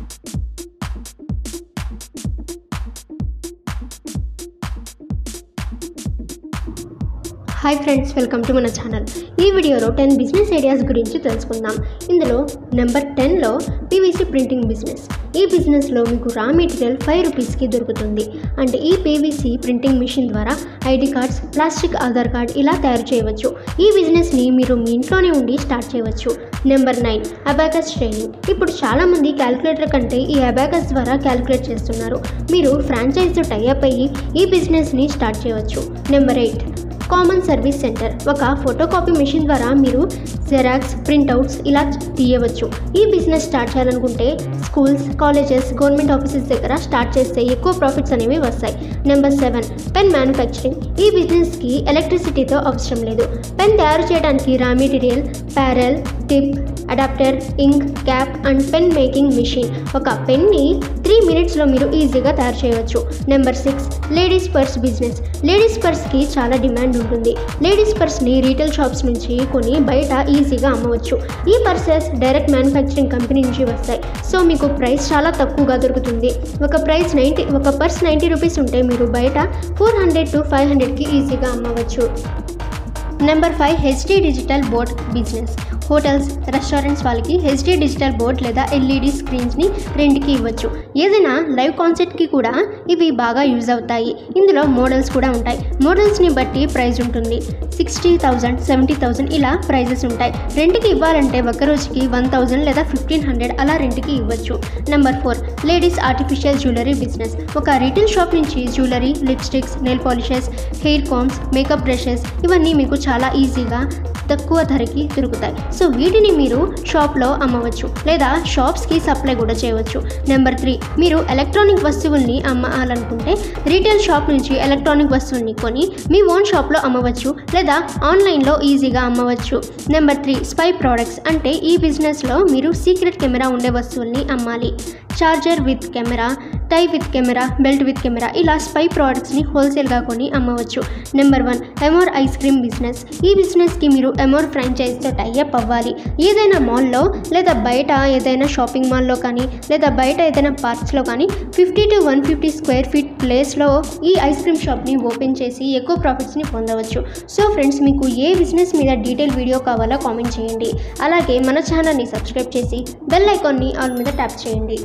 you hi friends welcome to మన channel ఈ వీడియోలో టెన్ బిజినెస్ ఐడియాస్ గురించి తెలుసుకుందాం. ఇందులో నెంబర్ టెన్లో పీవీసీ ప్రింటింగ్ బిజినెస్ ఈ బిజినెస్లో మీకు రా మెటీరియల్ ఫైవ్ రూపీస్కి దొరుకుతుంది. అంటే ఈ పీవీసీ ప్రింటింగ్ మిషన్ ద్వారా ID cards plastic Aadhaar card ఇలా తయారు చేయవచ్చు. ఈ బిజినెస్ని మీరు మీ ఇంట్లోనే ఉండి స్టార్ట్ చేయవచ్చు. నెంబర్ నైన్ అబాకస్ ట్రైనింగ్ ఇప్పుడు చాలామంది క్యాలిక్యులేటర్ కంటే ఈ అబాకస్ ద్వారా క్యాలిక్యులేట్ చేస్తున్నారు. మీరు ఫ్రాంచైజ్ టైఅప్ అయ్యి ఈ బిజినెస్ని స్టార్ట్ చేయవచ్చు. Number eight common service centre. ఒక ఫోటోకాపీ మిషన్ ద్వారా మీరు జెరాక్స్ ప్రింట్అవుట్స్ ఇలా తీయవచ్చు. ఈ బిజినెస్ స్టార్ట్ చేయాలనుకుంటే స్కూల్స్ కాలేజెస్ గవర్నమెంట్ ఆఫీసెస్ దగ్గర స్టార్ట్ చేస్తే ఎక్కువ ప్రాఫిట్స్ అనేవి వస్తాయి. Number seven pen manufacturing. ఈ బిజినెస్కి ఎలక్ట్రిసిటీతో అవసరం లేదు. పెన్ తయారు చేయడానికి raw material barrel tip adapter ink cap and pen making machine ఒక పెన్ని త్రీ మినిట్స్లో మీరు ఈజీగా తయారు చేయవచ్చు. Number six ladies purse business ladies పర్స్కి చాలా డిమాండ్ ఉంటుంది. లేడీస్ పర్స్ని రీటైల్ షాప్స్ నుంచి కొని బయట ఈజీగా అమ్మవచ్చు. ఈ పర్సెస్ డైరెక్ట్ మ్యానుఫ్యాక్చరింగ్ కంపెనీ నుంచి వస్తాయి. సో మీకు ప్రైస్ చాలా తక్కువగా దొరుకుతుంది. ఒక ప్రైస్ నైంటీ ఒక పర్స్ నైంటీ రూపీస్ ఉంటే మీరు బయట ఫోర్ హండ్రెడ్ టు ఫైవ్ హండ్రెడ్కి ఈజీగా అమ్మవచ్చు. Number five HD digital board business hotels restaurants వాళ్ళకి హెచ్డి డిజిటల్ బోర్డ్ లేదా ఎల్ఈడి స్క్రీన్స్ని రెండుకి ఇవ్వచ్చు. ఏదైనా లైవ్ కాన్సెప్ట్కి కూడా ఇవి బాగా యూజ్ అవుతాయి. ఇందులో మోడల్స్ కూడా ఉంటాయి. మోడల్స్ని బట్టి ప్రైస్ ఉంటుంది. సిక్స్టీ థౌజండ్ సెవెంటీ థౌజండ్ ఇలా ప్రైజెస్ ఉంటాయి. రెంట్కి ఇవ్వాలంటే ఒక రోజుకి వన్ థౌజండ్ లేదా ఫిఫ్టీన్ హండ్రెడ్ అలా రెంట్కి ఇవ్వచ్చు. Number four ladies artificial jewellery business. ఒక రిటైల్ షాప్ నుంచి jewellery lipsticks nail polishes hair combs makeup brushes ఇవన్నీ మీకు చాలా ఈజీగా తక్కువ ధరకి దొరుకుతాయి సో వీటిని మీరు షాప్లో అమ్మవచ్చు లేదా షాప్స్కి సప్లై కూడా చేయవచ్చు. నెంబర్ త్రీ మీరు ఎలక్ట్రానిక్ వస్తువుల్ని అమ్మాలనుకుంటే రీటైల్ షాప్ నుంచి ఎలక్ట్రానిక్ వస్తువుల్ని కొని మీ ఓన్ షాప్లో అమ్మవచ్చు లేదా ఆన్లైన్లో ఈజీగా అమ్మవచ్చు. నెంబర్ త్రీ స్పై ప్రోడక్ట్స్ అంటే ఈ బిజినెస్లో మీరు సీక్రెట్ కెమెరా ఉండే వస్తువుల్ని అమ్మాలి. Charger with camera tie with camera belt with camera ఇలా స్పై ప్రోడక్ట్స్ని హోల్సేల్గా కొని అమ్మవచ్చు. నెంబర్ వన్ ఎమోర్ ఐస్ క్రీమ్ బిజినెస్. ఈ బిజినెస్కి మీరు ఎమోర్ ఫ్రాంచైజ్తో టైఅప్ అవ్వాలి. ఏదైనా మాల్లో లేదా బయట ఏదైనా షాపింగ్ మాల్లో కానీ లేదా బయట ఏదైనా పార్క్స్లో కానీ fifty to one fifty square feet ప్లేస్లో ఈ ఐస్ క్రీమ్ షాప్ని ఓపెన్ చేసి ఎక్కువ ప్రాఫిట్స్ని పొందవచ్చు. సో ఫ్రెండ్స్ మీకు ఏ బిజినెస్ మీద డీటెయిల్ వీడియో కావాలో కామెంట్ చేయండి. అలాగే మన ఛానల్ని సబ్స్క్రైబ్ చేసి బెల్ ఐకాన్ని ఆల్ మీద ట్యాప్ చేయండి.